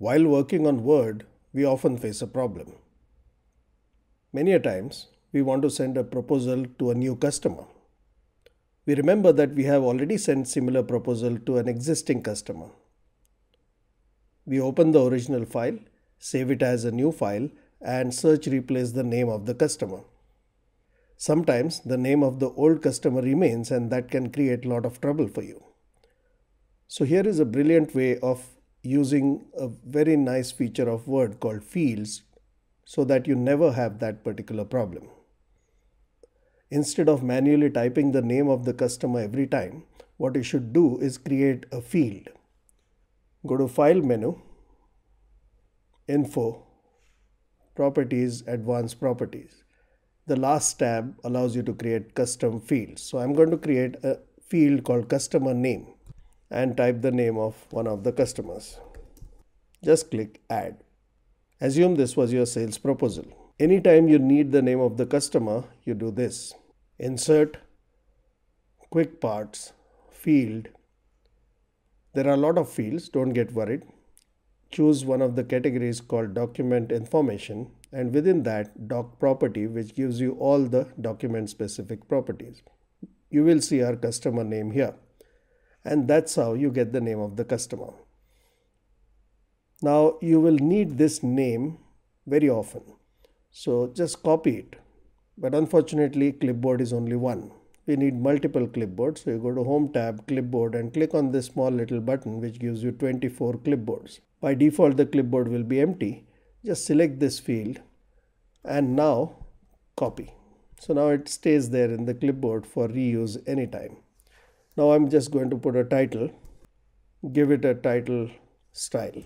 While working on Word, we often face a problem. Many a times, we want to send a proposal to a new customer. We remember that we have already sent similar proposal to an existing customer. We open the original file, save it as a new file and search replace the name of the customer. Sometimes the name of the old customer remains and that can create a lot of trouble for you. So here is a brilliant way of using a very nice feature of Word called fields so that you never have that particular problem. Instead of manually typing the name of the customer every time, what you should do is create a field. Go to File menu, Info, Properties, Advanced Properties. The last tab allows you to create custom fields. So I'm going to create a field called Customer Name and type the name of one of the customers. Just click Add. Assume this was your sales proposal. Anytime you need the name of the customer, you do this. Insert, Quick Parts, Field. There are a lot of fields, don't get worried. Choose one of the categories called Document Information and within that Doc Property which gives you all the document specific properties. You will see our customer name here and that's how you get the name of the customer. Now you will need this name very often. So just copy it. But unfortunately clipboard is only one. We need multiple clipboards. So you go to home tab, clipboard and click on this small little button which gives you 24 clipboards. By default the clipboard will be empty. Just select this field and now copy. So now it stays there in the clipboard for reuse anytime. Now I'm just going to put a title, give it a title style.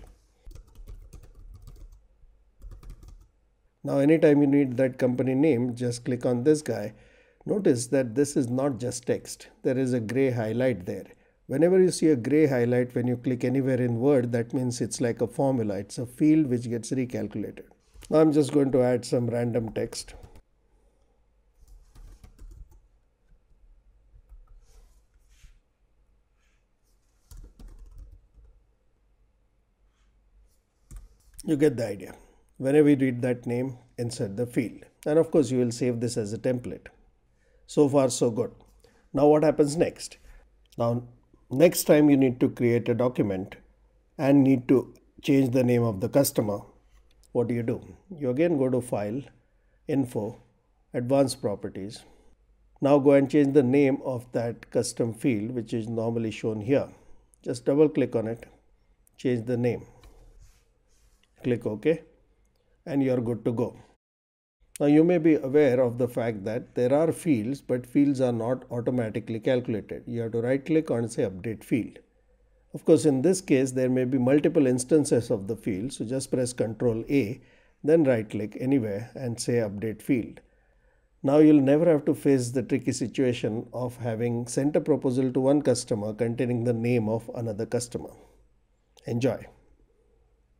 Now anytime you need that company name, just click on this guy. Notice that this is not just text. There is a gray highlight there. Whenever you see a gray highlight when you click anywhere in Word, that means it's like a formula. It's a field which gets recalculated. Now I'm just going to add some random text. You get the idea. Whenever you read that name, insert the field. And of course, you will save this as a template. So far, so good. Now what happens next? Now, next time you need to create a document and need to change the name of the customer, what do you do? You again go to File, Info, Advanced Properties. Now go and change the name of that custom field, which is normally shown here. Just double click on it, change the name click OK and you're good to go. Now you may be aware of the fact that there are fields but fields are not automatically calculated. You have to right click on say update field. Of course in this case there may be multiple instances of the field so just press ctrl A then right click anywhere and say update field. Now you'll never have to face the tricky situation of having sent a proposal to one customer containing the name of another customer. Enjoy.